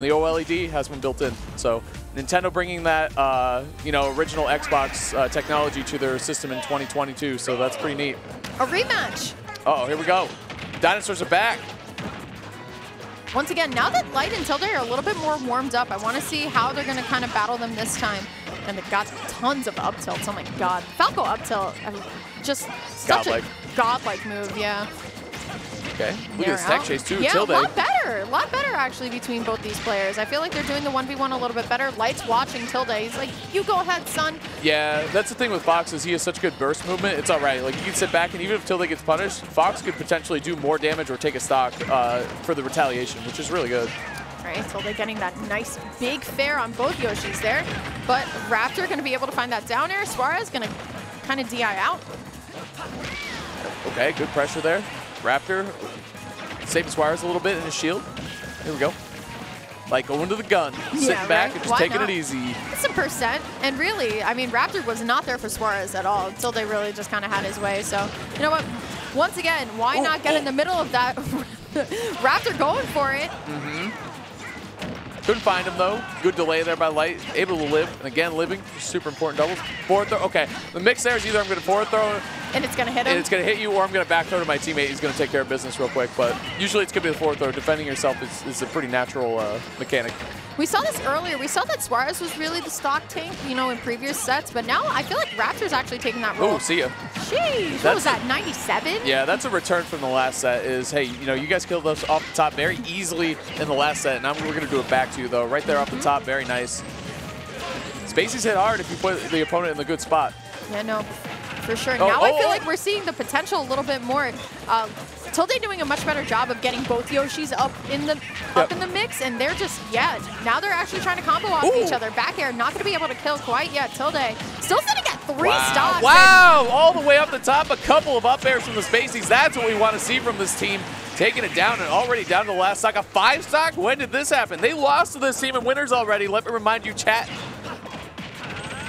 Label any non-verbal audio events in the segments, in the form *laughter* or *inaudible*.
The OLED has been built in. So Nintendo bringing that, uh, you know, original Xbox uh, technology to their system in 2022. So that's pretty neat. A rematch. Oh, here we go. Dinosaurs are back. Once again, now that Light and Tilde are a little bit more warmed up, I want to see how they're going to kind of battle them this time. And they've got tons of up tilts. Oh my god. Falco up tilt, I mean, just such Godlike. a godlike move, yeah. Okay. Look They're at this tech chase too. Yeah, Tilde. a lot better. A lot better, actually, between both these players. I feel like they're doing the 1v1 a little bit better. Light's watching Tilde. He's like, you go ahead, son. Yeah, that's the thing with Fox is he has such good burst movement. It's all right. Like you can sit back and even if Tilde gets punished, Fox could potentially do more damage or take a stock uh, for the retaliation, which is really good. Right, Tilde getting that nice big fair on both Yoshis there. But Raptor going to be able to find that down air. Suarez going to kind of DI out. Okay, good pressure there. Raptor saving Suarez a little bit in his shield. Here we go. Like going to the gun, sitting Yeah, back and just Why taking not? it easy. It's a percent. And really, I mean, Raptor was not there for Suarez at all. until they really just kind of had his way. So, you know what? Once again, why Oh, not get in oh. the middle of that? *laughs* Raptor going for it. Mm-hmm. Couldn't find him though. Good delay there by Light. Able to live. And again, living. Super important doubles. Forward throw. Okay. The mix there is either I'm going to forward throw And it's going to hit him. and it's going to hit you or I'm going to back throw to my teammate. He's going to take care of business real quick. But usually it's going to be the forward throw. Defending yourself is, is a pretty natural uh, mechanic. We saw this earlier. We saw that Suarez was really the stock tank, you know, in previous sets. But now I feel like Raptor's actually taking that role. Oh, see ya. Jeez, what was that, 97? Yeah, that's a return from the last set is, hey, you know, you guys killed us off the top very easily in the last set, and now we're going to do it back to you, though. Right there off the top, very nice. Spacey's hit hard if you put the opponent in the good spot. Yeah, no, for sure. Oh, now I oh, feel oh. like we're seeing the potential a little bit more. Uh, Tilde doing a much better job of getting both Yoshis up in the up in the mix, and they're just yeah. Now they're actually trying to combo off Ooh. each other. Back air, not going to be able to kill quite yet. Tilde still sitting at three wow. stocks. Wow, all the way up the top, a couple of up airs from the Spaceys. That's what we want to see from this team. Taking it down and already down to the last stock. A five stock? When did this happen? They lost to this team in winners already. Let me remind you, chat.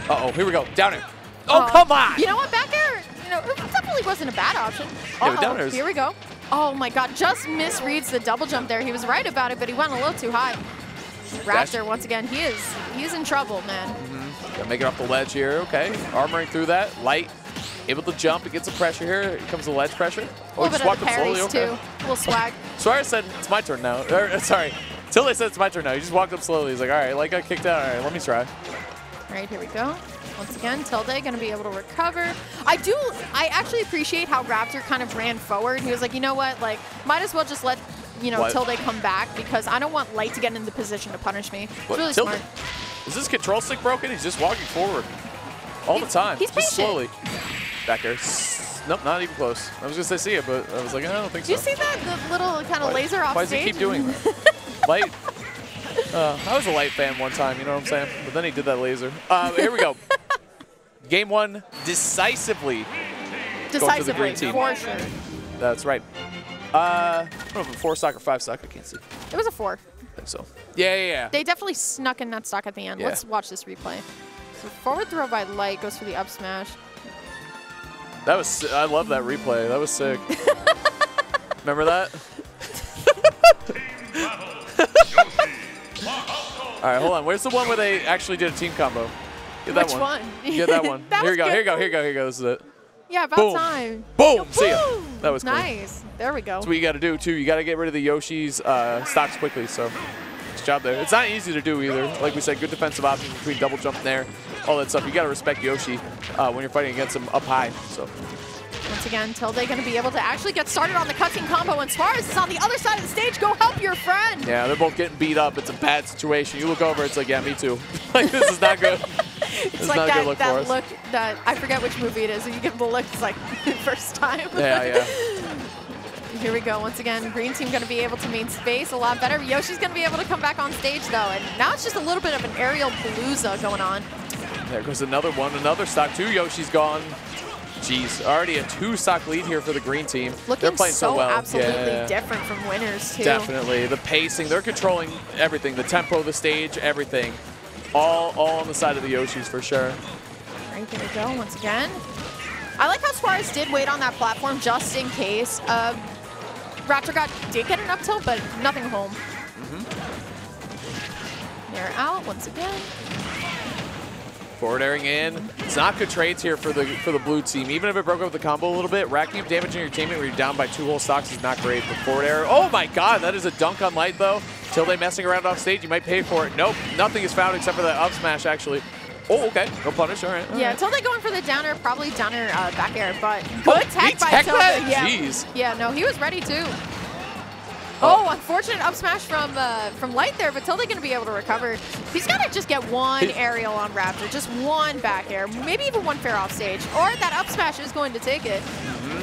Uh-oh, here we go. Down here. Oh, Uh, come on. You know what? Back air, you know, it definitely wasn't a bad option. Uh-oh, down Here we go. Oh my God, just misreads the double jump there. He was right about it, but he went a little too high. Raptor, once again, he is he is in trouble, man. Gotta make it off the ledge here. Okay, armoring through that. Light, able to jump. It gets some pressure here. Here comes the ledge pressure. Oh, he little just bit of the slowly. parries Okay. too. A little swag. *laughs* Suarez said it's my turn now. Or, *laughs* uh, sorry, Tilde said it's my turn now. He just walked up slowly. He's like, all right, like I kicked out. All right, let me try. All right, here we go. Once again, Tilde going to be able to recover. I do, I actually appreciate how Raptor kind of ran forward. He was like, you know what, like, might as well just let, you know, What? Tilde come back because I don't want Light to get in the position to punish me. It's What, really Tilde? smart. Is this control stick broken? He's just walking forward all the time. he's just patient. slowly. Back there. Nope, not even close. I was gonna say see it, but I was like, I don't think so. Do you see that the little kind of laser off Why does he keep doing *laughs* that? Light. Uh, I was a light fan one time, you know what I'm saying? But then he did that laser. Uh, here we go. Game one, decisively. Decisively, green team. for sure. That's right. Uh, I don't know if it's four stock or five stock. I can't see. It was a four. I think so. Yeah, yeah, yeah. They definitely snuck in that stock at the end. Yeah. Let's watch this replay. So forward throw by Light goes for the up smash. That was. I love that replay. That was sick. *laughs* Remember that? *laughs* All right, hold on. Where's the one where they actually did a team combo? Get that Which one. one? Get that one. *laughs* That here you go. good. Here you go. Here you go. Here you go. This is it. Yeah, about Boom. time. Boom. See ya. That was clean. nice. There we go. That's what you got to do too. You got to get rid of the Yoshi's uh, stocks quickly. So, nice job there. It's not easy to do either. Like we said, good defensive options between double jump there, all that stuff. You got to respect Yoshi uh, when you're fighting against him up high. So, Once again, Tilde going to be able to actually get started on the cutscene combo, and Suarez is on the other side of the stage. Go help your friend. yeah, they're both getting beat up. It's a bad situation. You look over, it's like, yeah, me too. *laughs* like this is not good. It's like that, look that look that I forget which movie it is. You give the look, it's like *laughs* first time. Yeah, yeah. *laughs* Here we go. Once again, green team going to be able to main space a lot better. Yoshi's going to be able to come back on stage though, and now it's just a little bit of an aerial palooza going on. There goes another one. Another stock. Two Yoshi's gone. Jeez, already a two stock lead here for the green team. Looking they're playing so, so well. absolutely yeah. different from winners too. Definitely. The pacing, they're controlling everything. The tempo, the stage, everything. All all on the side of the Yoshis for sure. Right, here we go, once again. I like how Suarez did wait on that platform just in case. Um, Raptor got did get an up tilt, but nothing home. They're out once again. Forward airing in. It's not good trades here for the for the blue team. Even if it broke up the combo a little bit, racking up damage in your teammate where you're down by two whole stocks is not great. But forward air. Oh my god, that is a dunk on light though. Tilde messing around off stage, you might pay for it. Nope, nothing is found except for that up smash actually. Oh, okay. No punish. All right. All yeah, right. Tilde going for the down air, probably down air uh, back air, but Oh, good he tech by teched Tilde. Yeah. Jeez. Yeah, no, he was ready too. Oh. Oh, unfortunate up smash from uh, from Light there, but Tilde gonna be able to recover. He's gotta just get one aerial on Raptor, just one back air, maybe even one fair off stage, or that up smash is going to take it.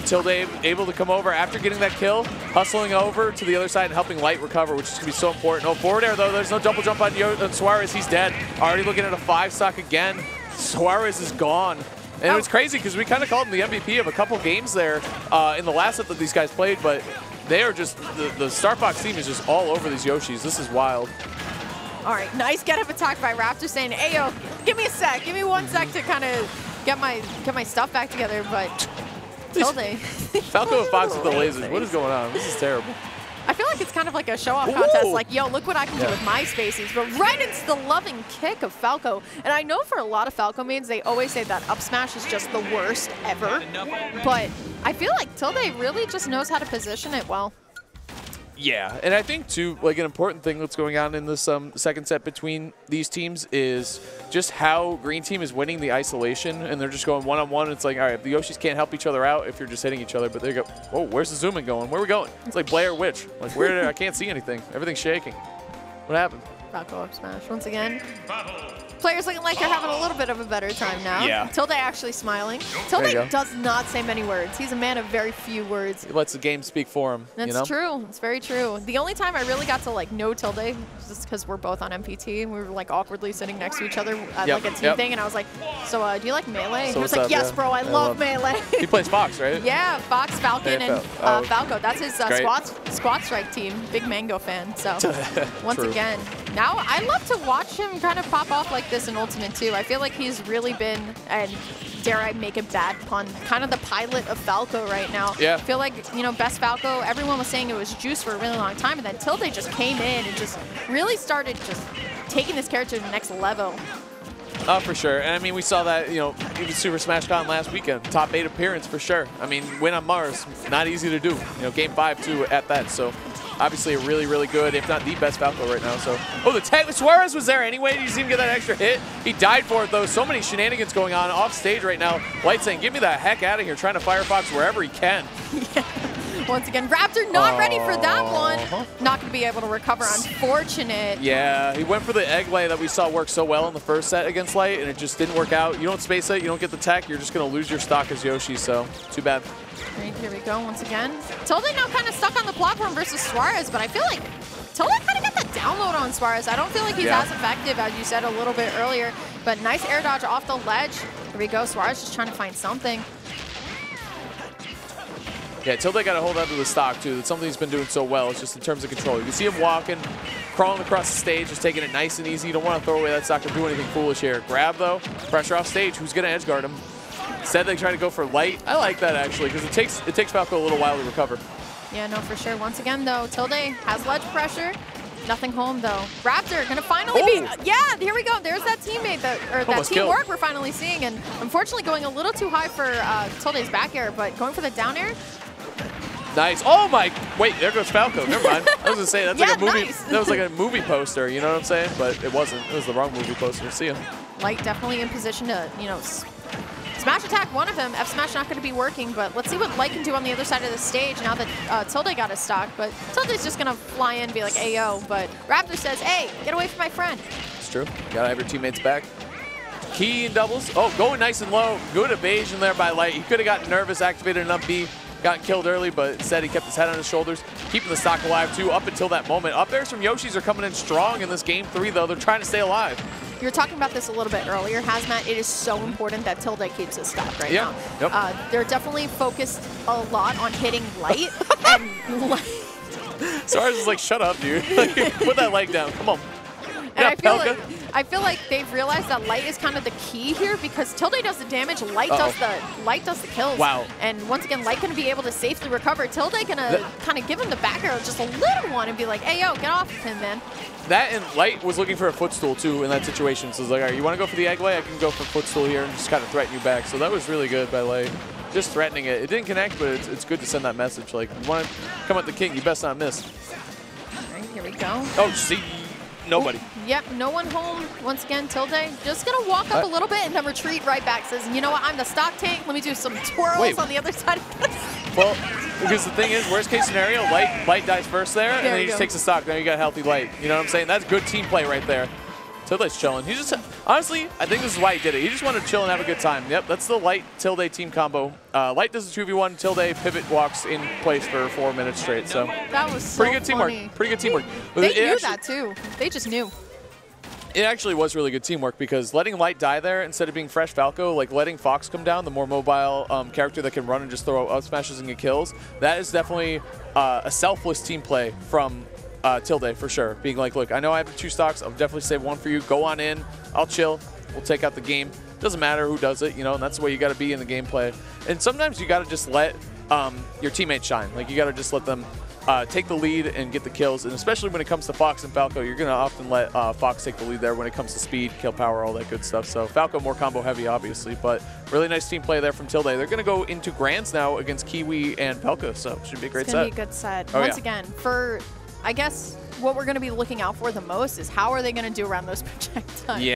Tilde able to come over after getting that kill, hustling over to the other side and helping Light recover, which is going to be so important. No forward air, though. There's no double jump on, Yo on Suarez. He's dead. Already looking at a five stock again. Suarez is gone. And Oh. it's crazy because we kind of called him the MVP of a couple games there uh, in the last set that these guys played, but they are just, the, the Starfox team is just all over these Yoshis. This is wild. All right, nice get up attack by Raptor saying, "Hey yo, give me a sec, give me one sec to kind of get my get my stuff back together." But Tilde, *laughs* Falco and Fox with the *laughs* lasers. What is going on? This is terrible. I feel like it's kind of like a show-off contest. Like, yo, look what I can do with my spaces. But right into the loving kick of Falco. And I know for a lot of Falco mains, they always say that up smash is just the worst ever. But I feel like Tilde really just knows how to position it well. Yeah, and I think too, like an important thing that's going on in this um, second set between these teams is just how Green Team is winning the isolation, and they're just going one on one. It's like, all right, the Yoshis can't help each other out if you're just hitting each other, but they go, whoa, where's the zooming going? Where are we going? It's like Blair Witch. Like where? I can't see anything. Everything's shaking. What happened? Falco up smash once again. Players looking like they're having a little bit of a better time now. Yeah. Tilde actually smiling. Tilde does not say many words. He's a man of very few words. He lets the game speak for him. That's you know? true. It's very true. The only time I really got to like know Tilde was just because we're both on NPT and we were like awkwardly sitting next to each other at Yep, like a team yep. thing, and I was like, "So, uh, do you like melee?" So he was like, up, "Yes, yeah. bro. I, I love, love- melee." He plays Fox, right? *laughs* yeah, Fox, Falcon, Yeah, and uh, oh. Falco. That's his uh, Great. squat squad strike team. Big Mango fan. So *laughs* once again, now I love to watch him kind of pop off like this in Ultimate too. I feel like he's really been and. Dare I make a bad pun? Kind of the pilot of Falco right now. Yeah. I feel like, you know, best Falco, everyone was saying it was Juice for a really long time, and then Tilde just came in and just really started just taking this character to the next level. Oh, for sure. And I mean, we saw that, you know, even Super Smash Con last weekend. Top eight appearance for sure. I mean, win on Marss, not easy to do. You know, game five, too, at that. So, obviously, a really, really good, if not the best Falco right now. So, oh, the tag. Suarez was there anyway. He didn't even get that extra hit. He died for it, though. So many shenanigans going on off stage right now. Light saying, get me the heck out of here, trying to Firefox wherever he can. *laughs* Once again, Raptor not ready for that Uh-huh. one. Not going to be able to recover. Unfortunate. Yeah, he went for the egg lay that we saw work so well in the first set against Light, and it just didn't work out. You don't space it, you don't get the tech, you're just going to lose your stock as Yoshi, so too bad. Right, here we go once again. Tilde now kind of stuck on the platform versus Suarez, but I feel like Tilde kind of got the download on Suarez. I don't feel like he's Yeah. as effective as you said a little bit earlier, but nice air dodge off the ledge. Here we go. Suarez just trying to find something. Yeah, Tilde got to hold on to the stock, too. That's something he's been doing so well. It's just in terms of control. You can see him walking, crawling across the stage, just taking it nice and easy. You don't want to throw away that stock or do anything foolish here. Grab, though, pressure off stage. Who's going to edge guard him? Instead, they try to go for light. I like that, actually, because it takes, it takes Falco a little while to recover. Yeah, no, for sure. Once again, though, Tilde has ledge pressure. Nothing home, though. Raptor gonna finally be. Oh. Yeah, here we go. There's that teammate, that, or that Almost killed. teamwork we're finally seeing. And unfortunately, going a little too high for uh, Tilde's back air, but going for the down air. Nice. Oh my! Wait, there goes Falco. Never mind. I was gonna say that's like a *laughs* movie. nice. That was like a movie poster. You know what I'm saying? But it wasn't. It was the wrong movie poster. See ya. Light definitely in position to, you know, smash attack one of them. F smash not going to be working, but let's see what Light can do on the other side of the stage now that uh, Tilde got his stock. But Tilde's just going to fly in and be like, Ayo. But Raptor says, hey, get away from my friend. It's true. Gotta have your teammates back. Key and doubles. Oh, going nice and low. Good evasion there by Light. He could have gotten nervous, activated an up B, gotten killed early, but instead he kept his head on his shoulders, keeping the stock alive too up until that moment. Up airs from Yoshis are coming in strong in this game three, though. They're trying to stay alive. You were talking about this a little bit earlier, HazMatt. It is so important that Tilde keeps his stock right Yeah, now. yep. Uh, they're definitely focused a lot on hitting Light. *laughs* and *laughs* Light Suarez is like, shut up, dude. *laughs* Like, Put that leg down. Come on. And I feel Pelka. like I feel like they've realized that light is kind of the key here because Tilde does the damage, light Uh-oh. does the light does the kills. Wow. And once again, light gonna be able to safely recover. Tilde gonna kind of give him the back arrow just a little one and be like, "Hey yo, get off of him, man." That and Light was looking for a footstool too in that situation. So it's like, all right, you want to go for the egg lay? I can go for footstool here and just kind of threaten you back. So that was really good by Light. Just threatening it. It didn't connect, but it's, it's good to send that message. Like, you want to come at the king, you best not miss. All right, here we go. Oh, see, nobody. Yep, no one home. Once again, Tilde just gonna walk up Uh, a little bit and then retreat right back. Says, "You know what? I'm the stock tank. Let me do some twirls Wait. on the other side." *laughs* Well, because the thing is, worst case scenario, Light Light dies first there, and then he just takes a stock. Now you got a healthy Light. You know what I'm saying? That's good team play right there. Tilde's chilling. He just honestly, I think this is why he did it. He just wanted to chill and have a good time. Yep, that's the Light Tilde team combo. Uh, Light does the 2v1, Tilde pivot walks in place for four minutes straight. So that was so pretty good teamwork. funny. Pretty good teamwork. They It knew actually- that too. They just knew. It actually was really good teamwork because letting Light die there instead of being fresh Falco, like letting Fox come down, the more mobile um, character that can run and just throw up smashes and get kills, that is definitely uh, a selfless team play from uh, Tilde for sure. Being like, look, I know I have two stocks, I'll definitely save one for you. Go on in, I'll chill, we'll take out the game. Doesn't matter who does it, you know, and that's the way you got to be in the gameplay. And sometimes you got to just let um, your teammates shine. Like you got to just let them uh, take the lead and get the kills. And especially when it comes to Fox and Falco, you're going to often let uh, Fox take the lead there when it comes to speed, kill power, all that good stuff. So Falco more combo heavy, obviously, but really nice team play there from Tilde. They're going to go into Grands now against Kiwi and Pelka, so should be a great It's gonna set. be a good set. Oh, Once yeah. again, for I guess what we're gonna be looking out for the most is how are they gonna do around those *laughs* projectiles. Yeah.